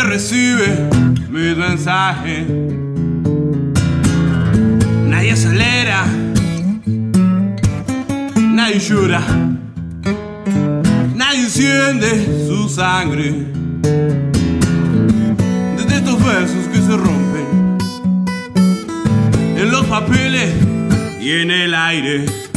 Nadie recibe mis mensajes. Nadie acelera. Nadie llora. Nadie enciende su sangre. Desde estos versos que se rompen en los papeles y en el aire.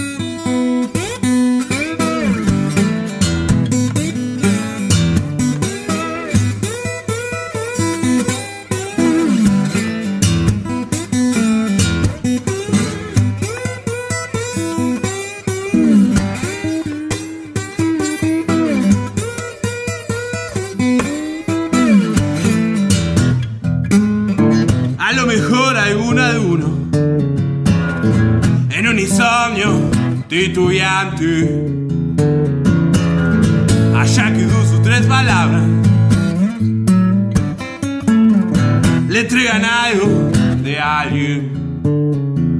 Titubeante. Allá quedó sus tres palabras. Le entregan algo de alguien.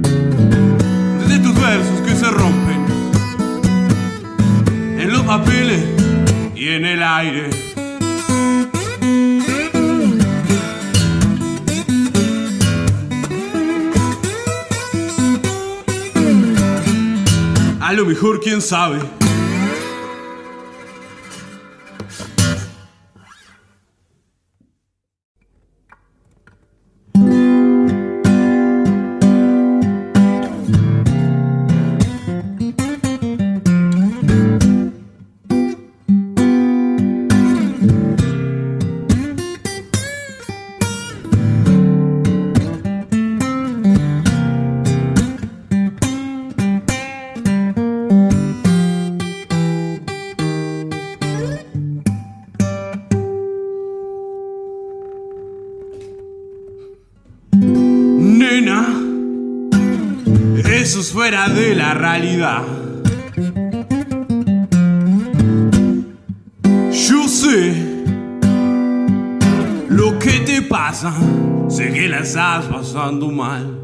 Desde tus versos que se rompen en los papeles y en el aire. A lo mejor, quién sabe. Eso es fuera de la realidad. Yo sé lo que te pasa, sé que la estás pasando mal.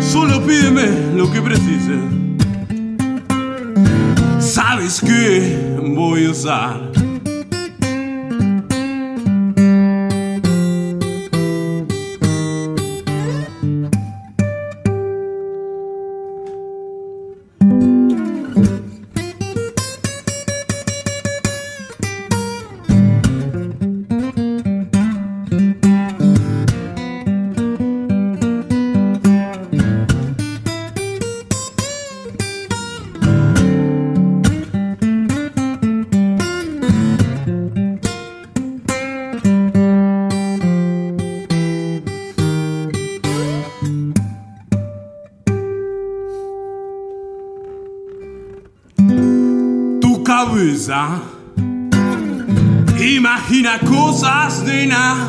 Solo pídeme lo que precises. Sabes que voy a usar. Imagina cosas, nena.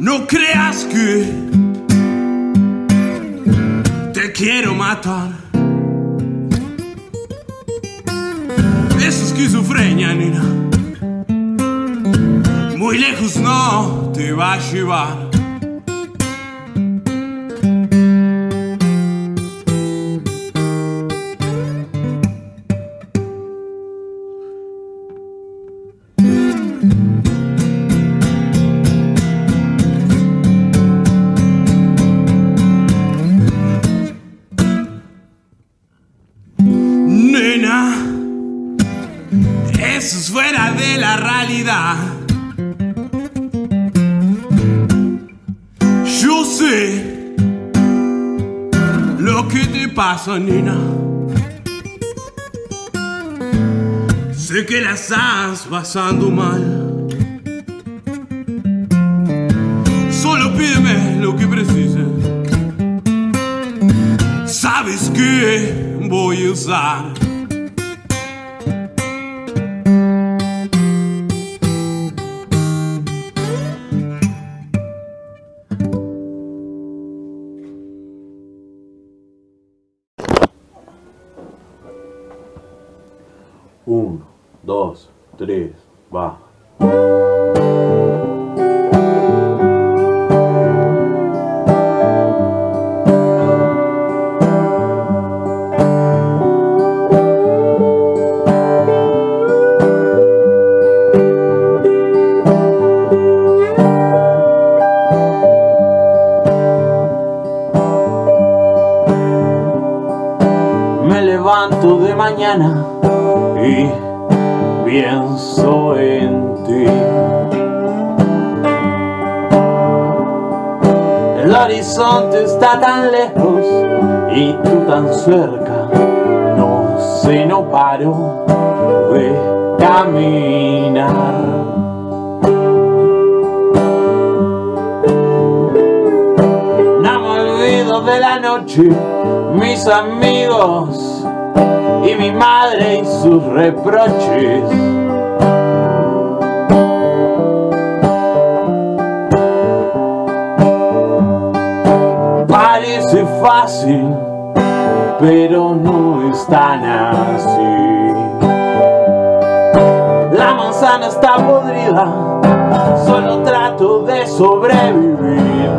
No creas que te quiero matar. Es esquizofrenia, nena. Muy lejos no te va a llevar. Lo que te pasa, nena. Sé que la estás pasando mal. Solo pídeme lo que precises. Sabes que voy a usar. dos, tres, va. Me levanto de mañana y horizonte está tan lejos y tú tan cerca. No sé, no paro de caminar. No me olvido de la noche, mis amigos y mi madre y sus reproches. Parece fácil, pero no es tan así. La manzana está podrida, solo trato de sobrevivir.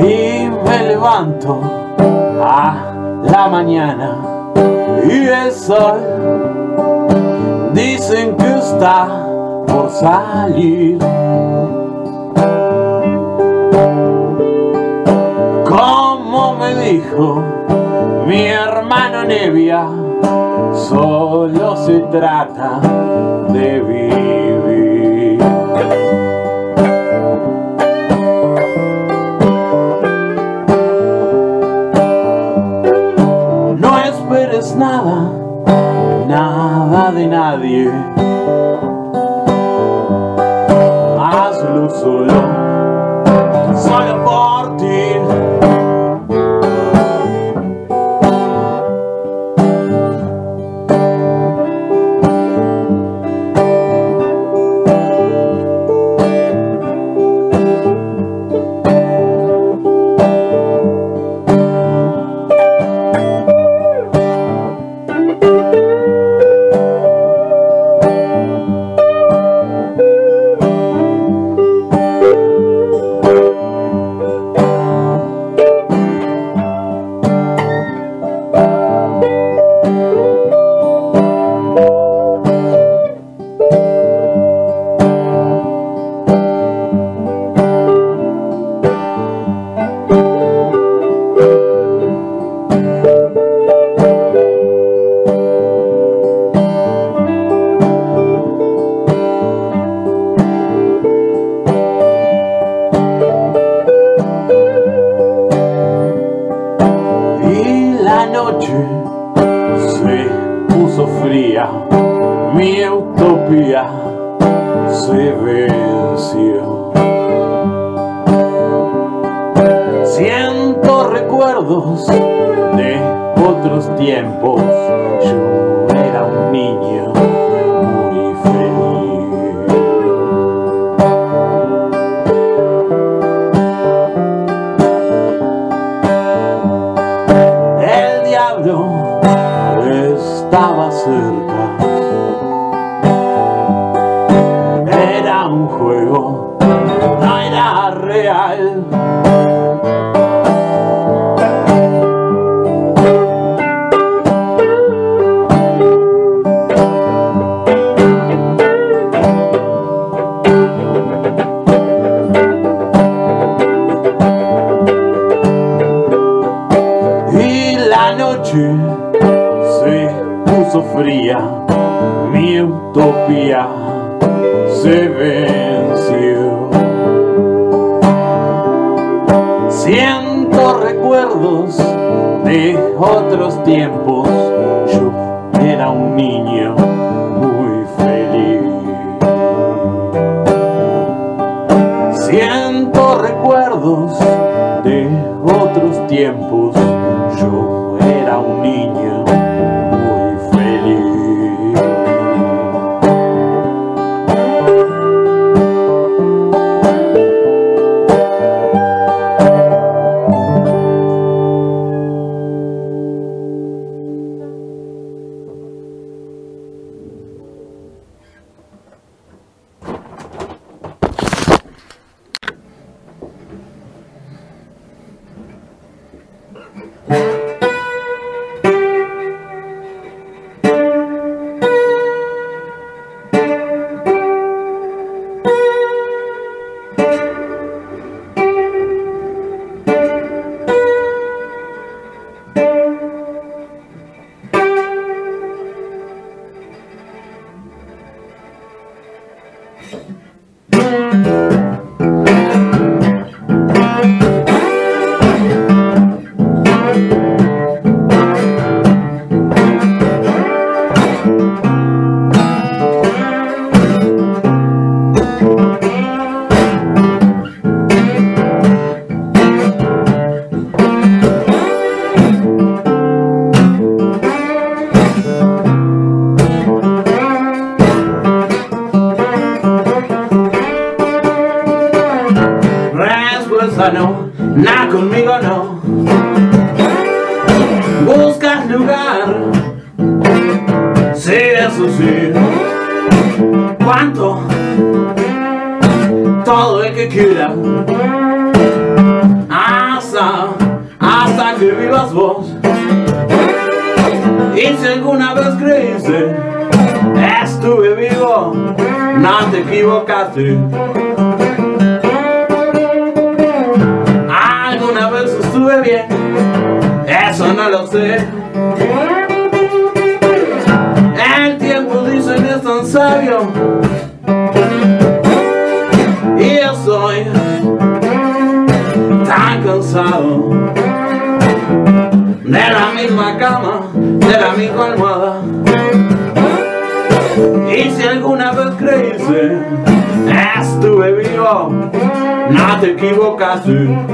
Y me levanto a la mañana y el sol dicen que está por salir. Como me dijo mi hermano Nevia, solo se trata de vivir. Nadie. La noche se puso fría, mi utopía se venció. Siento recuerdos de otros tiempos, yo era un niño sin. Mi utopía se venció. Siento recuerdos de otros tiempos, yo era un niño ¿Cuánto? Todo el que quiera. Hasta, hasta que vivas vos. Y si alguna vez creíste, estuve vivo, no te equivocaste. Alguna vez estuve bien, eso no lo sé. El tiempo dicen es tan sabio. Te equivocaste.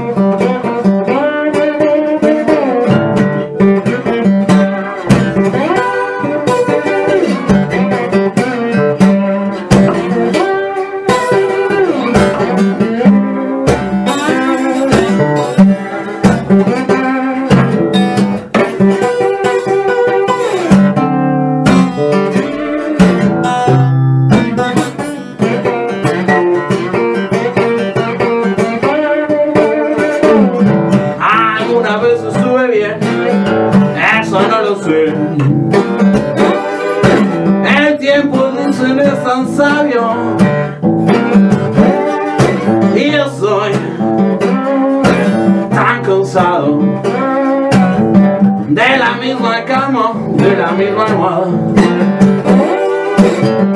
Misma almohada.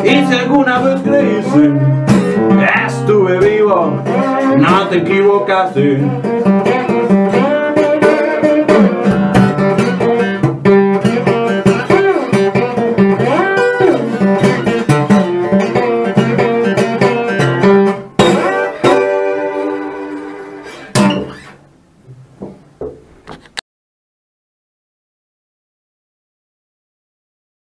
Y si alguna vez creíste, estuve vivo, no te equivocaste.